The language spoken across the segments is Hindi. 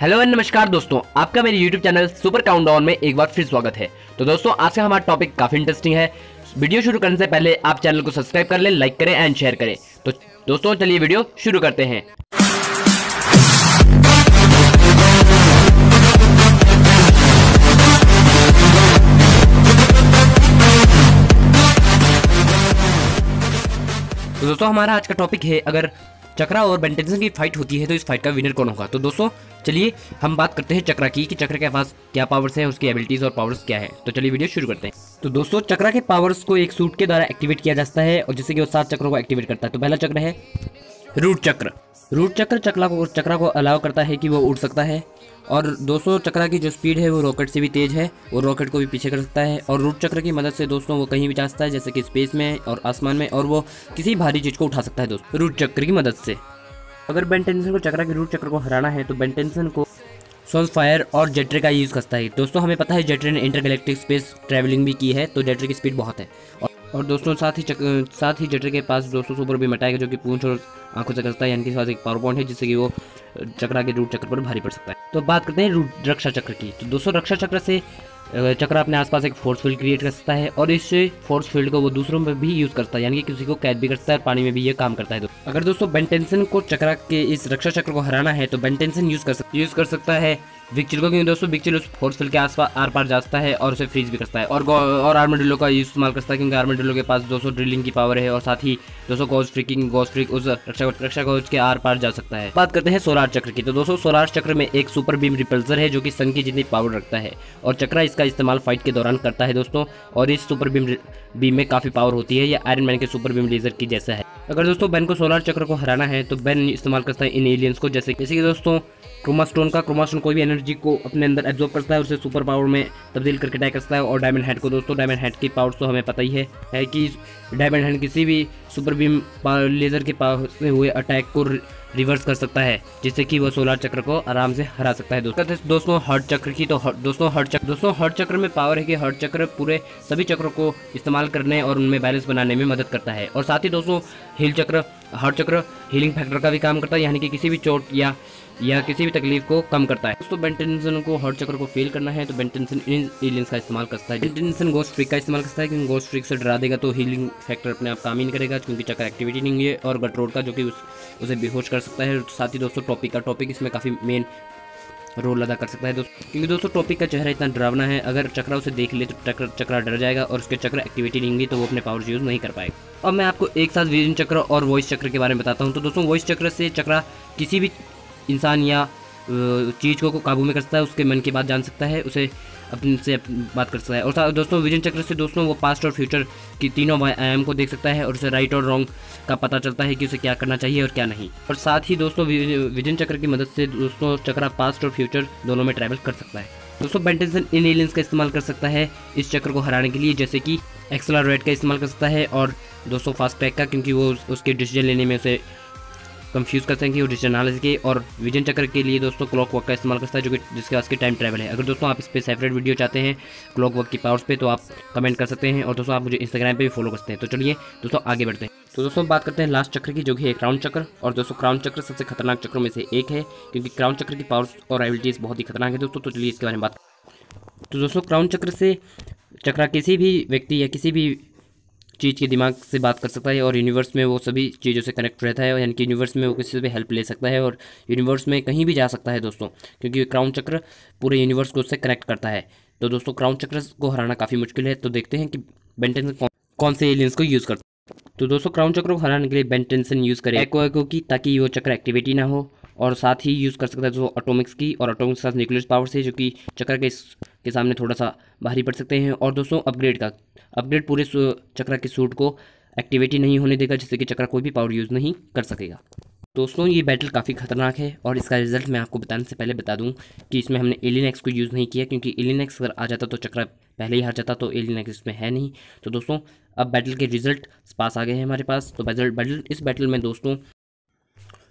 हेलो एंड नमस्कार दोस्तों, आपका मेरे YouTube चैनल सुपर काउंटडाउन में एक बार फिर स्वागत है। तो दोस्तों, आज का हमारा टॉपिक काफ़ी इंटरेस्टिंग है। वीडियो शुरू करने से पहले आप चैनल को सब्सक्राइब कर लें लाइक करें एंड शेयर करें। तो दोस्तों, चलिए वीडियो शुरू करते हैं। तो दोस्तों, हमारा आज का टॉपिक है, अगर चक्रा और बेंटेंसन की फाइट होती है तो इस फाइट का विनर कौन होगा? तो दोस्तों, चलिए हम बात करते हैं चक्रा की, कि चक्रा के पास क्या पावर्स है, उसकी एबिलिटीज और पावर्स क्या है। तो चलिए वीडियो शुरू करते हैं। तो दोस्तों, चक्रा के पावर्स को एक सूट के द्वारा एक्टिवेट किया जाता है, और जिससे कि वो सात चक्रों को एक्टिवेट करता है। तो पहला चक्र है रूट चक्र। रूट चक्र चक्रा को चक्रा को अलाव करता है कि वो उड़ सकता है। और 200 चक्रा की जो स्पीड है, वो रॉकेट से भी तेज़ है। वो रॉकेट को भी पीछे कर सकता है। और रूट चक्र की मदद से दोस्तों, वो कहीं भी जा सकता है, जैसे कि स्पेस में और आसमान में। और वो किसी भारी चीज़ को उठा सकता है दोस्तों, रूट चक्र की मदद से। अगर बेंटेंसन को चक्रा के रूट चक्र को हराना है तो बेंटेंसन को सोल फायर और जेट्रे का यूज़ करता है। दोस्तों, हमें पता है जेट्रे ने इंटरगैलेक्टिक स्पेस ट्रैवलिंग भी की है तो जेट्रे की स्पीड बहुत है। और दोस्तों साथ ही चक, साथ ही जटर के पास दोस्तों सुपर भी मटाएगा जो कि पूंछ और आँखों से करता है। यानी कि पास एक पावर पॉइंट है जिससे कि वो चक्रा के रूट चक्र पर भारी पड़ सकता है। तो बात करते हैं रूट रक्षा चक्र की। तो दोस्तों रक्षा चक्र से चक्र अपने आसपास एक फोर्स फ़ील्ड क्रिएट कर सकता है और इस फोर्स फ़ील्ड को वो दूसरों में भी यूज़ करता है। यानी कि किसी को कैद भी कर सकता है पानी में भी ये काम करता है। तो अगर दोस्तों बेंटेंसन को चक्रा के इस रक्षा चक्र को हराना है तो बेंटेंसन यूज़ कर सकता यूज़ कर सकता है। विक्चिल को क्योंकि दोस्तों? विक्चिल उस फोर्स फ़ील्ड के आसपास आर पार जाता है और उसे फ्रीज भी करता है। और और आर्मेडिलो का यूज़ इस्तेमाल करता है क्योंकि आर्मेडिलो के पास 200 ड्रिलिंग की पावर है और साथ ही 200 गोस फ्रिकिंग गोस फ्रिक उस रक्षा रक्षा कोच के आर पार जा सकता है। बात करते हैं सोलार चक्र की। तो दोस्तों सोलार चक्र में एक सुपर बीम रिपल्सर है जो कि सन की जितनी पावर रखता है। और चक्रा इसका इस्तेमाल फाइट के दौरान करता है दोस्तों। और इस सुपर बीम बीम में काफ़ी पावर होती है। या आयरन मैन के सुपर बीम लेजर की जैसा है। अगर दोस्तों बैन को सोलर चक्र को हराना है तो बैन इस्तेमाल करता है इन एलियंस को जैसे जैसे कि दोस्तों क्रोमास्टोन का क्रोमास्टोन कोई भी एनर्जी को अपने अंदर एब्जॉर्ब करता है उसे सुपर पावर में तब्दील करके अटैक करता है और डायमंड हेड को दोस्तों डायमंड हेड की पावर तो हमें पता ही है, है कि डायमंड हेड किसी भी सुपर बीम लेज़र के पावर से हुए अटैक को रिवर्स कर सकता है, जिससे कि वो सोलर चक्र को आराम से हरा सकता है। दोस्तों दोस्तों हर्ट चक्र की तो दोस्तों हर्ट चक्र, दोस्तों हर्ट चक्र में पावर है कि हर्ट चक्र पूरे सभी चक्रों को इस्तेमाल करने और उनमें बैलेंस बनाने में मदद करता है। और साथ ही दोस्तों हिल चक्र हर्ट चक्र हीलिंग फैक्टर का भी काम करता है, यानी कि किसी भी चोट या या किसी भी तकलीफ़ को कम करता है। दोस्तों बेंटेंसन को हॉट चक्र को फेल करना है तो बेंटेंसन इन एलियंस का इस्तेमाल करता है। बेंटेंसन गोस्ट फ्रिक का इस्तेमाल करता है, क्योंकि गोस्ट फ्रिक से डरा देगा तो हीलिंग फैक्टर अपने आप काम ही नहीं करेगा, क्योंकि चक्र एक्टिविटी नहीं है, और गटरोड का जो कि उस, उसे बेहोश कर सकता है। साथ ही दोस्तों टॉपिक का टॉपिक इसमें काफ़ी मेन रोल अदा कर सकता है दोस्तों। क्योंकि दोस्तों टॉपिक का चेहरा इतना डरावना है, अगर चक्रा उसे देख ले तो चक्र, चक्रा डर जाएगा और उसके चक्र एक्टिविटी नहीं होगी तो वो अपने पावर्स यूज़ नहीं कर पाएगा। अब मैं आपको एक साथ विजन चक्र और वॉइस चक्र के बारे में बताता हूँ। तो दोस्तों वॉइस चक्र से चक्रा किसी भी इंसान या चीज़ को काबू में कर सकता है, उसके मन की बात जान सकता है, उसे अपने से बात कर सकता है। और दोस्तों, विजन चक्र से दोस्तों, वो पास्ट और फ्यूचर की तीनों आयाम को देख सकता है और उसे राइट और रॉन्ग का पता चलता है कि उसे क्या करना चाहिए और क्या नहीं। और साथ ही दोस्तों विजन चक्र की मदद से दोस्तों, चक्रा पास्ट और फ्यूचर दोनों में ट्रैवल कर सकता है। दोस्तों बेंटेंसन इन एलियंस का इस्तेमाल कर सकता है इस चक्र को हराने के लिए, जैसे कि एक्सला रेड का इस्तेमाल कर सकता है और दोस्तों फास्ट ट्रैक का, क्योंकि वो उसके डिसीज़न लेने में उसे कंफ्यूज करते हैं कि वो डिजिटल एनालिसिस के और विजन चक्र के लिए दोस्तों क्लॉक वर्क का इस्तेमाल करता है, जो कि जिसके पास के टाइम ट्रैवल है। अगर दोस्तों आप इस पर सेपरेट वीडियो चाहते हैं क्लॉक वर्क की पावर्स पे तो आप कमेंट कर सकते हैं और दोस्तों आप मुझे इंस्टाग्राम पर भी फॉलो करते हैं। तो चलिए दोस्तों आगे बढ़ते हैं। तो दोस्तों बात करते हैं लास्ट चक्र की, जो कि है क्राउन चक्र और दोस्तों क्राउन चक्र सबसे खतरनाक चक्रों में से एक है, क्योंकि क्राउन चक्र की पावर्स और एबिलिटीज़ बहुत ही खतरनाक है दोस्तों। तो चलिए इसके बारे में बात तो दोस्तों क्राउन चक्र से चक्रा किसी भी व्यक्ति या किसी भी चीज़ के दिमाग से बात कर सकता है और यूनिवर्स में वो सभी चीज़ों से कनेक्ट रहता है यानी कि यूनिवर्स में वो किसी से भी हेल्प ले सकता है और यूनिवर्स में कहीं भी जा सकता है दोस्तों क्योंकि क्राउन चक्र पूरे यूनिवर्स को उससे कनेक्ट करता है। तो दोस्तों क्राउन चक्र को हराना काफ़ी मुश्किल है तो देखते हैं कि बेंटेन कौन, कौन से एलियंस को यूज़ करता है। तो दोस्तों क्राउन चक्र को हराने के लिए बेंटेंसन यूज़ करें। एको एको की ताकि वो चक्र एक्टिविटी ना हो और साथ ही यूज़ कर सकता है जो अटोमिक्स की और अटोमिक्स के साथ न्यूक्लियस पावर से जो कि चक्र के के सामने थोड़ा सा भारी पड़ सकते हैं। और दोस्तों अपग्रेड का अपग्रेड पूरे चक्र के सूट को एक्टिविटी नहीं होने देगा, जिससे कि चक्र कोई भी पावर यूज़ नहीं कर सकेगा। दोस्तों, ये बैटल काफ़ी खतरनाक है और इसका रिज़ल्ट मैं आपको बताने से पहले बता दूँ कि इसमें हमने एलियन को यूज़ नहीं किया, क्योंकि एलियन अगर आ जाता तो चक्र पहले ही हार जाता तो एलियन इसमें है नहीं। तो दोस्तों, अब बैटल के रिज़ल्ट पास आ गए हैं हमारे पास। तो बैटल बैटल इस बैटल में दोस्तों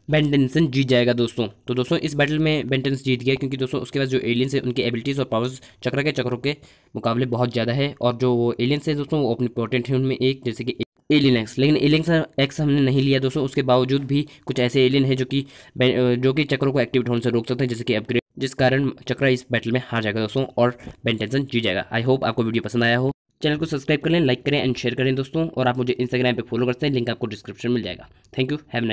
बेंटेंसन जीत जाएगा दोस्तों। तो दोस्तों, इस बैटल में बेंटेंस जीत गया क्योंकि दोस्तों, उसके बाद जो एलियंस है, उनकी एबिलिटीज़ और पावर्स चक्र के चक्रों के मुकाबले बहुत ज़्यादा है और जो वो एलियंस है दोस्तों, वो अपनी इंपॉर्टेंट है उनमें एक, जैसे कि एलियन एक्स लेकिन एलियन एक्स हमने नहीं लिया दोस्तों, उसके बावजूद भी कुछ ऐसे एलियन है जो कि जो कि चक्रों को एक्टिवेट होने से रोक सकते हैं, जैसे कि अपग्रेड जिस कारण चक्रा इस बैटल में हार जाएगा दोस्तों और बेंटेंसन जीत जाएगा। आई होप आपको वीडियो पसंद आया हो। चैनल को सब्सक्राइब करें लाइक करें एंड शेयर करें दोस्तों और आप मुझे इंस्टाग्राम पे फॉलो करते हैं लिंक आपको डिस्क्रिप्शन मिल जाएगा। Thank you have nice